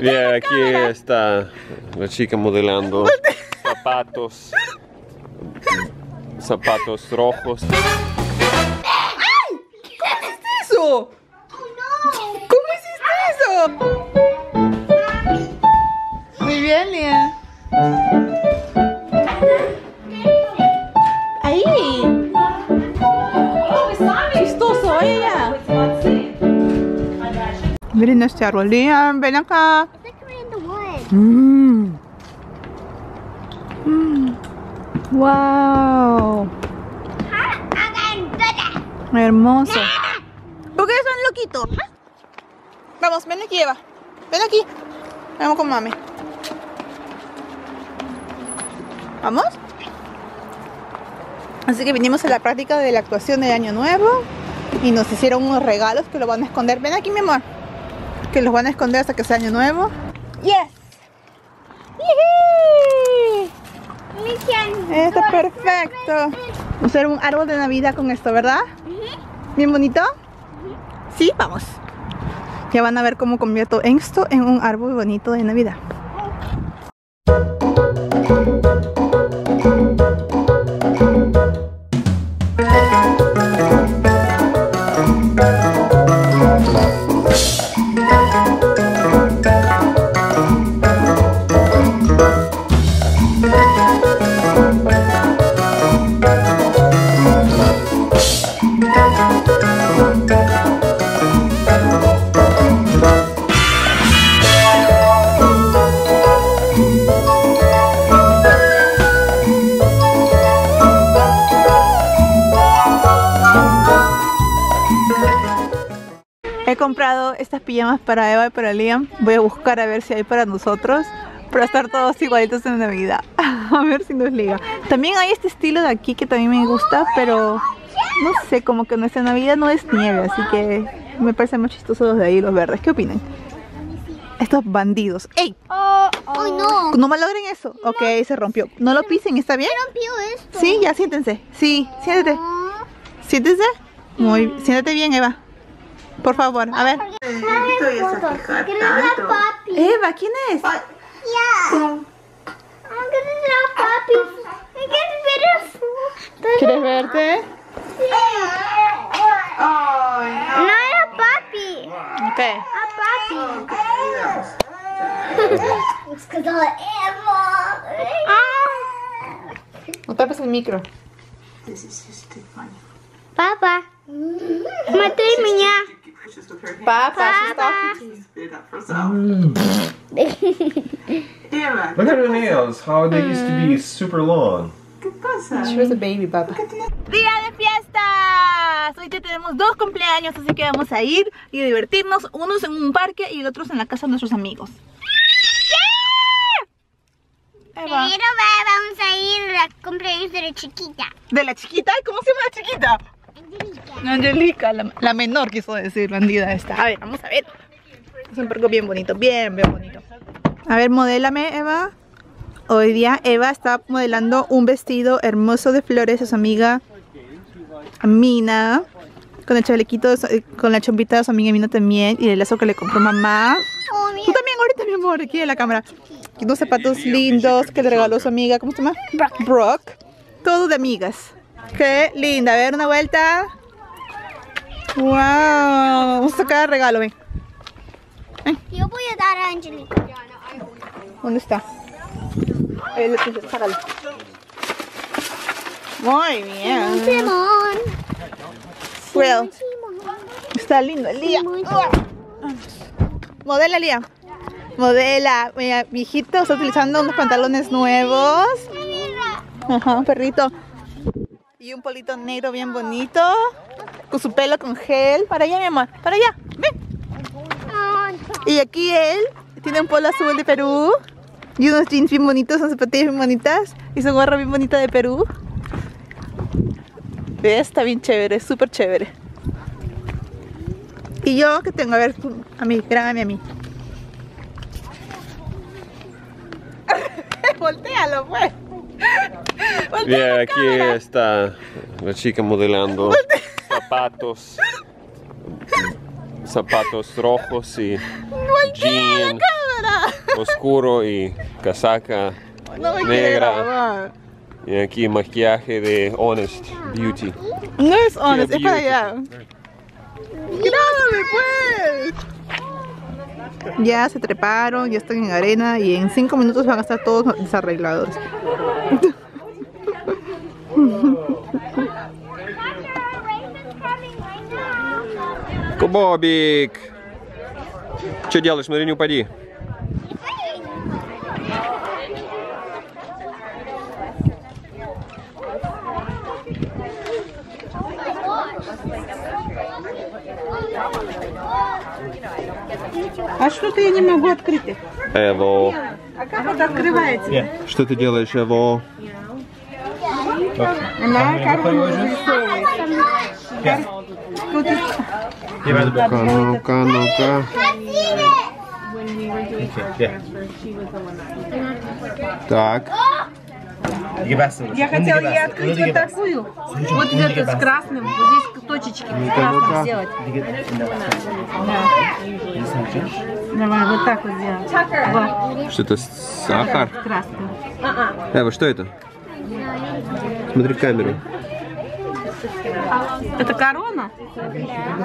Bien, aquí está la chica modelando zapatos. Zapatos rojos. eso? ¿Cómo hiciste eso? Muy bien, Lia. Miren este árbol, Liam, ven acá. It's like we're in the woods. Mm. Mm. Wow. Hermoso. ¿Por qué son loquitos? Vamos, ven aquí, Eva. Ven aquí. Vamos con mami. ¿Vamos? Así que vinimos a la práctica de la actuación de Año Nuevo y nos hicieron unos regalos que lo van a esconder. Ven aquí, mi amor. Que los van a esconder hasta que sea Año Nuevo. Yes. Está perfecto. Usar un árbol de Navidad con esto, ¿verdad? ¿Bien bonito? Sí, vamos. Ya van a ver cómo convierto esto en un árbol bonito de Navidad. Comprado estas pijamas para Eva y para Liam. Voy a buscar a ver si hay para nosotros. Para estar todos igualitos en Navidad. A ver si nos liga. También hay este estilo de aquí que también me gusta, pero no sé, como que nuestra Navidad no es nieve, así que me parecen más chistosos los de ahí, los verdes. ¿Qué opinan? Estos bandidos. ¡Ey! Oh, oh no. No malogren eso. Ok, se rompió. No lo pisen, ¿está bien? Rompió esto. Sí, ya siéntense. Sí, siéntate. Ah. Siéntense. Muy, siéntate bien, Eva. Por favor, a ver. ¿Quieres la papi? Eva, ¿quién es? Get beautiful. ¿Quieres verte? No era papi. ¿Qué? A papi. Of Eva. No tapes el micro. Papa, she's talking to you. Look at her nails, how they used to be super long. She was a baby, papa. ¡Día de fiestas! Hoy ya tenemos dos cumpleaños, así que vamos a ir y divertirnos. Unos en un parque y otros en la casa de nuestros amigos. Pero vamos a ir a la cumpleaños de la chiquita. ¿De la chiquita? ¿Cómo se llama la chiquita? Angelica, la, la menor quiso decir, bandida esta. A ver, vamos a ver. Es un perro bien bonito, bien, bien bonito. A ver, modélame, Eva. Hoy día Eva está modelando un vestido hermoso de flores a su amiga Mina. Con el chalequito, eh, con la chompita de su amiga Mina también. Y el lazo que le compró mamá. Oh, Tú también ahorita, mi amor, aquí en la cámara. Unos zapatos lindos que le regaló su amiga. ¿Cómo se llama? Brock. Todo de amigas. Qué linda. A ver, una vuelta. Wow. Vamos a sacar regalo, ven. Yo voy a dar a Angelica. ¿Dónde está? Ahí lo tienes, sácalo. Muy bien. Simón. Well, está lindo el día. Modela, Lía. Modela. Mira, mi hijito está utilizando unos pantalones nuevos. Ajá, perrito. Y un polito negro bien bonito. Con su pelo con gel. Para allá, mi amor. Para allá. Ven. Y aquí él tiene un polo azul de Perú. Y unos jeans bien bonitos, unas zapatillas bien bonitas. Y su gorra bien bonita de Perú. Ve, Está bien chévere, súper chévere. Y yo, ¿qué tengo? A ver, a mí, grábame a mí. Voltealo, pues. Bien, aquí está la chica modelando zapatos. Zapatos rojos y jean. oscuro y casaca No negra. Y aquí maquillaje de Honest Beauty. No es honest, es para beauty. allá. ¡Grábame pues! Ya se treparon, ya están en arena y en 5 minutos van a estar todos desarreglados. Кубобик! Что делаешь? Смотри, не упади. А что-то я не могу открыть их. Эво. А как это открывается? Что ты делаешь, Эво? Она карту разрисовывает. Тут Ну-ка, ну-ка, ну-ка. Так. Я хотела ей открыть вот такую. Вот эту с красным, вот здесь точечки с красным сделать. Давай, вот так вот. Вот, Что это сахар? красным. Эва, что это? Смотри камеру. Это корона.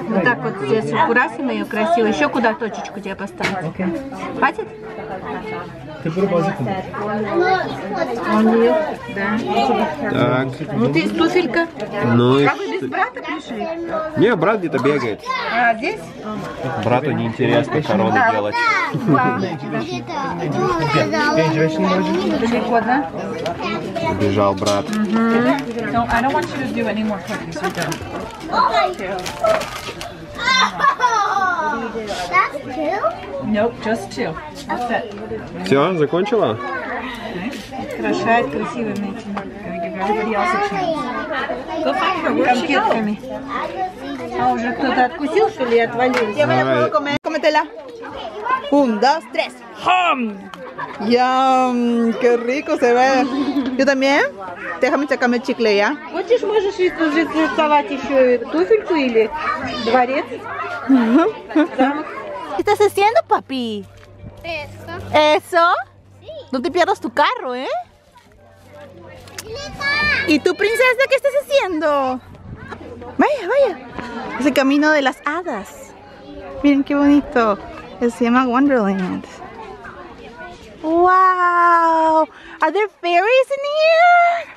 Вот так вот здесь украсим ее красиво. Еще куда точечку тебе поставить? Хватит? Он ее, да. Так. Ну ты туфелька. Ну и А вы без брата пришли? Не, брат где-то бегает. А здесь? Брату неинтересно корону делать. Да. Далеко, да? Убежал брат. Все, закончила? Украшает красивыми этими конфетками. А уже кто-то откусил, что ли, отвалился? Хум, да, стресс. Хам! comer. Cómetela. Un, dos, tres. ¡Hum! ¡Yum! ¡Qué rico se ve! ¿Yo también? Déjame sacarme el chicle, ¿ya? Хочешь, можешь рисовать еще туфельку или дворец? ¿Qué estás haciendo, papi? Eso. ¿Eso? No te pierdas tu carro, ¿eh? ¿Y tu princesa qué estás haciendo? Vaya, vaya. Es el camino de las hadas. Miren qué bonito. Se llama Wonderland. Wow. Are there fairies in here?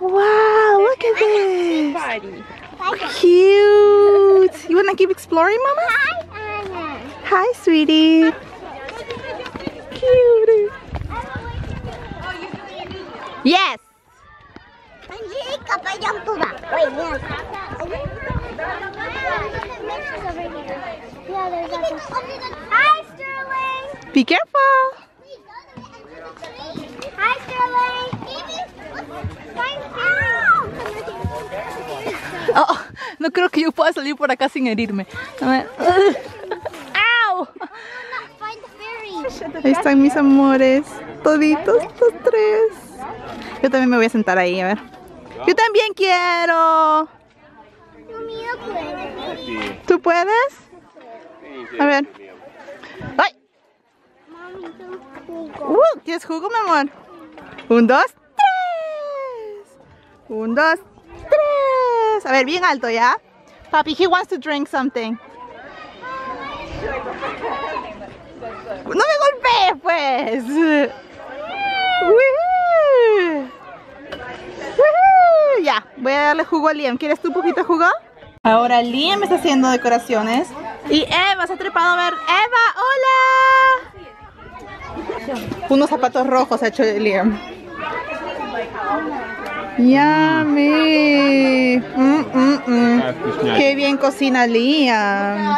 Wow, look at this. Cute. You wanna keep exploring, Mama? Hi, Anna. Hi, sweetie. Cute. Yes. Be payang Oh, no creo que yo pueda salir por acá sin herirme. A ver. ¡Au! Ahí están mis amores. Toditos, los tres. Yo también me voy a sentar ahí, a ver. Yo también quiero. ¿Tú puedes? A ver. ¡Ay! Uh, ¿Quieres jugo, mi amor? Un, dos, tres. Un, dos, tres. A ver, bien alto, ¿ya? Papi, he wants to drink something. No me golpees, pues. Woohoo. Woohoo. Ya, voy a darle jugo a Liam. ¿Quieres tú poquito jugo? Ahora Liam está haciendo decoraciones. Y Eva se ha trepado a ver. ¡Eva, hola! Unos zapatos rojos ha hecho Liam. Yummy. Mm, mm, mm. Qué bien cocina Liam.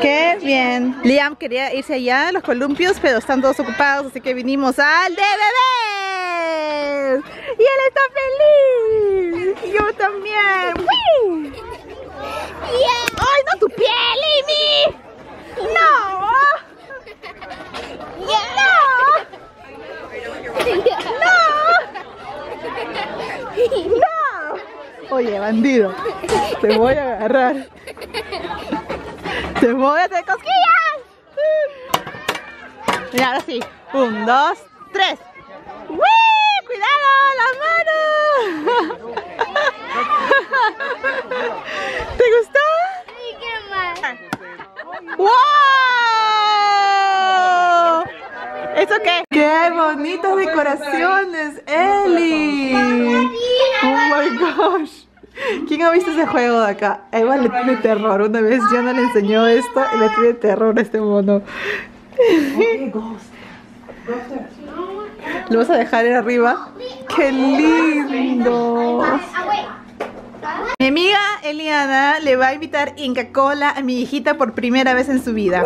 Qué bien. Liam quería irse allá a los columpios, pero están todos ocupados, así que vinimos al de bebés. Y él está feliz. Yo también. ¡Wii! ¡Ay, no tu piel, Amy! ¡No! ¡No! ¡No! Oye, bandido, te voy a agarrar. Te voy a hacer cosquillas. Mira, ahora sí. Un, dos, tres. ¡Uy! ¡Cuidado! ¡La mano! ¿Te gustó? Sí, quiero más. ¡Wow! ¿Eso qué? ¡Qué bonitas decoraciones, Eli! ¡Oh my gosh! ¿Quién ha visto ese juego de acá? Eva le tiene terror. Una vez Jonah le enseñó esto y le tiene terror a este mono. Lo vas a dejar ahí arriba. ¡Qué lindo! Mi amiga Eliana le va a invitar Inca Cola a mi hijita por primera vez en su vida.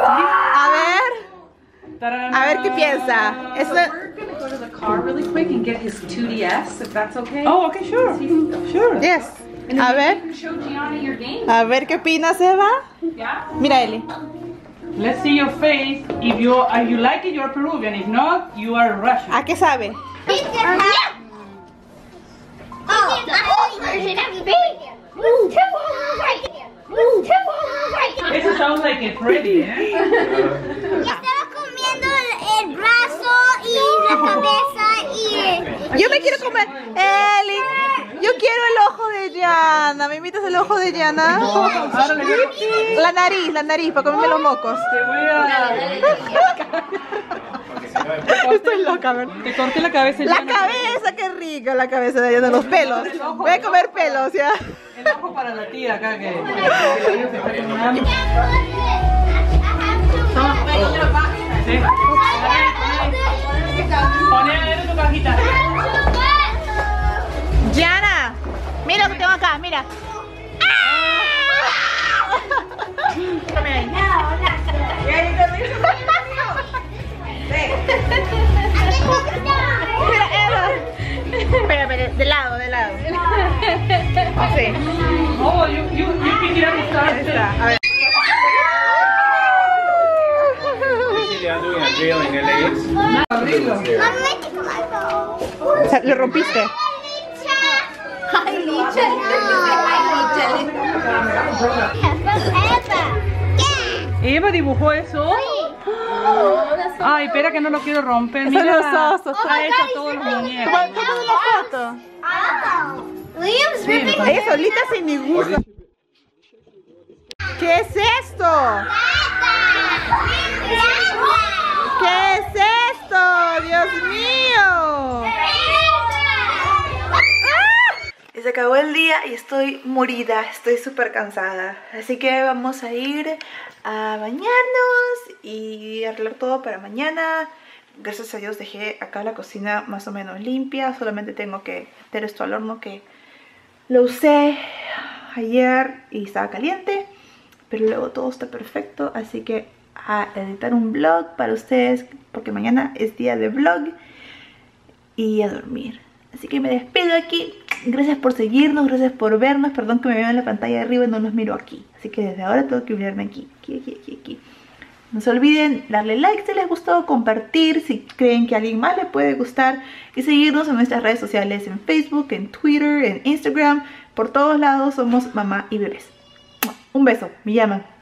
A ver, qué piensa. Eso, We're gonna go to the car really quick and get his 2DS, if that's okay. Oh, okay, sure. Sure. yes. A ver, a ver qué opinas, Eva. Yeah. Mira, Eli. Let's see your face. If you if you like it, you're Peruvian. If not, you are Russian. ¿A qué sabe? Eso sounds like a Freddy, eh? Estaba comiendo el, el brazo y la cabeza y... Yo me quiero comer. Eli, yo quiero el ojo de Diana. ¿Me invitas el ojo de Diana? La nariz, la nariz, para comerme los mocos. Te voy a. Estoy loca, ¿verdad? Te corté la cabeza. La Diana. cabeza, qué rica la cabeza de Diana, los pelos. Voy a comer pelos, ya. El ojo para la tía acá que. que Poné tu cajita. Diana, mira lo que tengo acá, mira. Espera, espera, de lado, de lado. Sí, Oh, you, you, you pick it up and ahí start. está. A ver. O sea, lo rompiste. Eva dibujó eso. Ay, espera que no lo quiero romper. Son Mira. los osos. Está hecho todos los muñecos. Tómame una foto. Liam's ripping Ella solita sin ni gusto. ¿Qué es esto? ¡Dios mío! Y se acabó el día y estoy morida, estoy súper cansada. Así que vamos a ir a bañarnos y arreglar todo para mañana. Gracias a Dios dejé acá la cocina más o menos limpia. Solamente tengo que meter esto al horno que lo usé ayer y estaba caliente. Pero luego todo está perfecto. Así que a editar un vlog para ustedes porque mañana es día de vlog y a dormir. Así que me despido aquí. Gracias por seguirnos, gracias por vernos. Perdón que me veo en la pantalla de arriba y no los miro aquí. Así que desde ahora tengo que mirarme aquí, aquí, aquí, aquí, aquí. No se olviden darle like si les gustó, compartir si creen que a alguien más le puede gustar y seguirnos en nuestras redes sociales en Facebook, en Twitter, en Instagram. Por todos lados somos mamá y bebés. Un beso, me llaman.